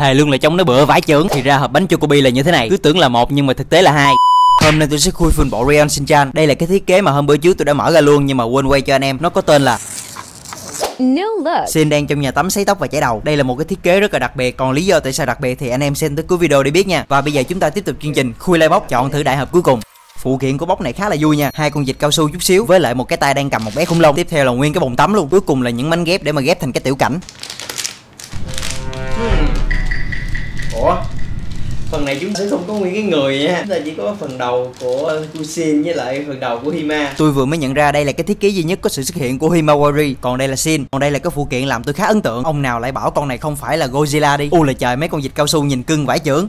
thề luôn là trong nó bựa vải trưởng thì ra hộp bánh chocobi là như thế này. Cứ tưởng là một nhưng mà thực tế là hai. Hôm nay tôi sẽ khui full bộ Rayon Shinchan Đây là cái thiết kế mà hôm bữa trước tôi đã mở ra luôn Nhưng mà quên quay cho anh em. Nó có tên là New look. Sin đang trong nhà tắm sấy tóc và chải đầu. Đây là một cái thiết kế rất là đặc biệt. Còn lý do tại sao đặc biệt thì anh em xem tới cuối video để biết nha. Và bây giờ chúng ta tiếp tục chương trình Khui lai bóc chọn thử đại hợp cuối cùng. Phụ kiện của bóc này khá là vui nha. Hai con vịt cao su chút xíu với lại một cái tay đang cầm một bé khủng long. Tiếp theo là nguyên cái bồn tắm luôn. Cuối cùng là những mảnh ghép để mà ghép thành cái tiểu cảnh này chúng ta sẽ không có nguyên cái người nha. Chúng ta chỉ có phần đầu của Kusin với lại phần đầu của Hima. Tôi vừa mới nhận ra đây là cái thiết kế duy nhất có sự xuất hiện của Himawari còn đây là Sin còn đây là cái phụ kiện làm tôi khá ấn tượng. Ông nào lại bảo con này không phải là Godzilla đi. U là trời, mấy con vịt cao su nhìn cưng vải trưởng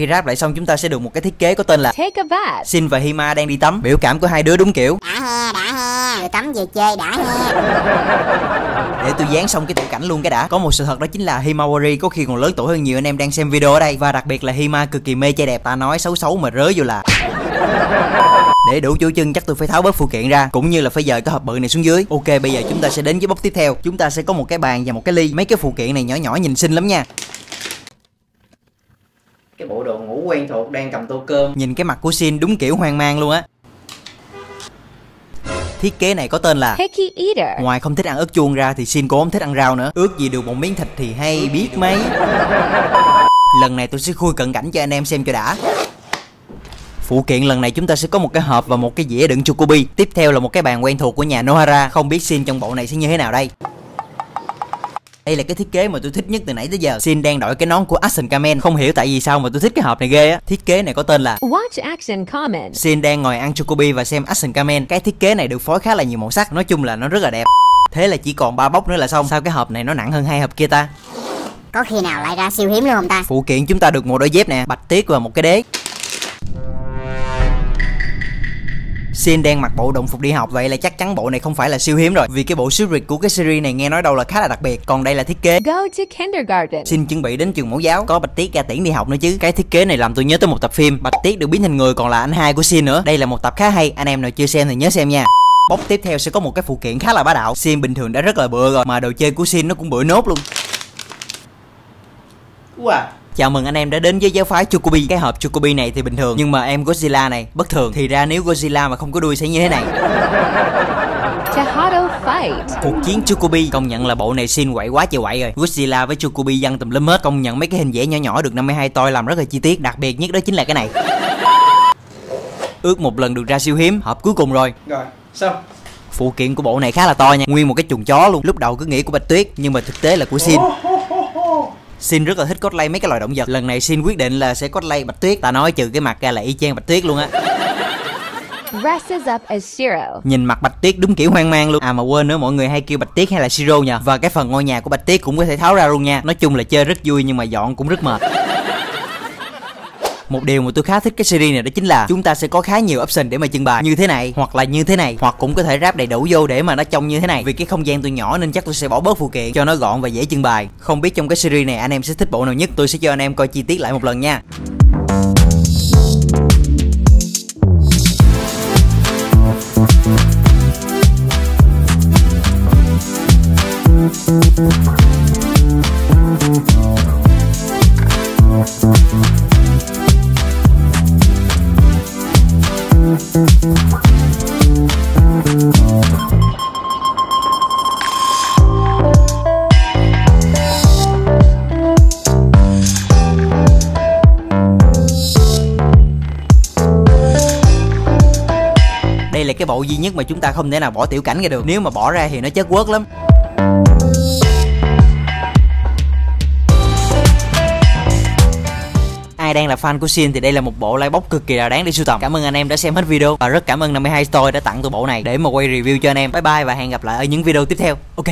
khi ráp lại xong chúng ta sẽ được một cái thiết kế có tên là Take a bath. Sin và Hima đang đi tắm. Biểu cảm của hai đứa đúng kiểu. Đã he đã he. Rồi tắm về chơi đã he. Để tôi dán xong cái tiểu cảnh luôn cái đã. Có một sự thật đó chính là Himawari có khi còn lớn tuổi hơn nhiều anh em đang xem video ở đây. Và đặc biệt là Hima cực kỳ mê trai đẹp. Ta nói xấu xấu mà rớ vô là. Để đủ chỗ chân chắc tôi phải tháo bớt phụ kiện ra cũng như là phải dời cái hộp bự này xuống dưới. Ok bây giờ chúng ta sẽ đến với bốc tiếp theo. Chúng ta sẽ có một cái bàn và một cái ly. Mấy cái phụ kiện này nhỏ nhỏ nhìn xinh lắm nha cái bộ đồ ngủ quen thuộc đang cầm tô cơm. Nhìn cái mặt của Sin đúng kiểu hoang mang luôn á. Thiết kế này có tên là Picky eater. Ngoài không thích ăn ớt chuông ra thì Sin cũng không thích ăn rau nữa. Ước gì được một miếng thịt thì hay biết mấy. Lần này tôi sẽ khui cận cảnh cho anh em xem cho đã. Phụ kiện lần này chúng ta sẽ có một cái hộp và một cái dĩa đựng chocobi. Tiếp theo là một cái bàn quen thuộc của nhà Nohara. Không biết Sin trong bộ này sẽ như thế nào đây đây là cái thiết kế mà tôi thích nhất từ nãy tới giờ. Sin đang đội cái nón của Action Kamen. Không hiểu tại vì sao mà tôi thích cái hộp này ghê á. Thiết kế này có tên là Watch action comment. Sin đang ngồi ăn chocobi và xem Action Kamen. Cái thiết kế này được phối khá là nhiều màu sắc. Nói chung là nó rất là đẹp. Thế là chỉ còn ba bóc nữa là xong. Sao cái hộp này nó nặng hơn hai hộp kia ta? Có khi nào lại ra siêu hiếm luôn không ta? Phụ kiện chúng ta được một đôi dép nè. Bạch tuyết và một cái đế Sin đang mặc bộ đồng phục đi học. Vậy là chắc chắn bộ này không phải là siêu hiếm rồi. Vì cái bộ series của cái series này nghe nói đâu là khá là đặc biệt. Còn đây là thiết kế. Go to kindergarten. Xin chuẩn bị đến trường mẫu giáo. Có Bạch Tiết ra tiễn đi học nữa chứ. Cái thiết kế này làm tôi nhớ tới một tập phim. Bạch Tiết được biến thành người còn là anh hai của Sin nữa. Đây là một tập khá hay. Anh em nào chưa xem thì nhớ xem nha. Bóc tiếp theo sẽ có một cái phụ kiện khá là bá đạo. Sin bình thường đã rất là bựa rồi Mà đồ chơi của Sin nó cũng bựa nốt luôn. Wow. Chào mừng anh em đã đến với giáo phái Chocobi Cái hộp Chocobi này thì bình thường Nhưng mà em Godzilla này bất thường. Thì ra nếu Godzilla mà không có đuôi sẽ như thế này. Fight. Cuộc chiến Chocobi công nhận là bộ này xin quậy quá trời quậy rồi. Godzilla với Chocobi dân tùm lum hết Công nhận mấy cái hình vẽ nhỏ nhỏ được 52 toi làm rất là chi tiết. Đặc biệt nhất đó chính là cái này. Ước một lần được ra siêu hiếm Hộp cuối cùng rồi. Rồi, xong. Phụ kiện của bộ này khá là to nha Nguyên một cái chuồng chó luôn. Lúc đầu cứ nghĩ của Bạch Tuyết Nhưng mà thực tế là của Sin Sin rất là thích cosplay mấy cái loài động vật. Lần này Sin quyết định là sẽ cosplay Bạch Tuyết. Ta nói trừ cái mặt ra là y chang Bạch Tuyết luôn á. Dresses up as Shiro. Nhìn mặt Bạch Tuyết đúng kiểu hoang mang luôn. À mà quên nữa mọi người hay kêu Bạch Tuyết hay là Siro nha Và cái phần ngôi nhà của Bạch Tuyết cũng có thể tháo ra luôn nha. Nói chung là chơi rất vui nhưng mà dọn cũng rất mệt một điều mà tôi khá thích cái series này đó chính là chúng ta sẽ có khá nhiều option để mà trưng bày. Như thế này, hoặc là như thế này, hoặc cũng có thể ráp đầy đủ vô để mà nó trông như thế này. Vì cái không gian tôi nhỏ nên chắc tôi sẽ bỏ bớt phụ kiện cho nó gọn và dễ trưng bày. Không biết trong cái series này anh em sẽ thích bộ nào nhất? Tôi sẽ cho anh em coi chi tiết lại một lần nha. đây là cái bộ duy nhất mà chúng ta không thể nào bỏ tiểu cảnh ra được nếu mà bỏ ra thì nó chất quớt lắm ai đang là fan của Sin thì đây là một bộ live box cực kỳ là đáng để sưu tầm. Cảm ơn anh em đã xem hết video và rất cảm ơn 52 Store đã tặng tôi bộ này để mà quay review cho anh em. Bye bye và hẹn gặp lại ở những video tiếp theo. Ok.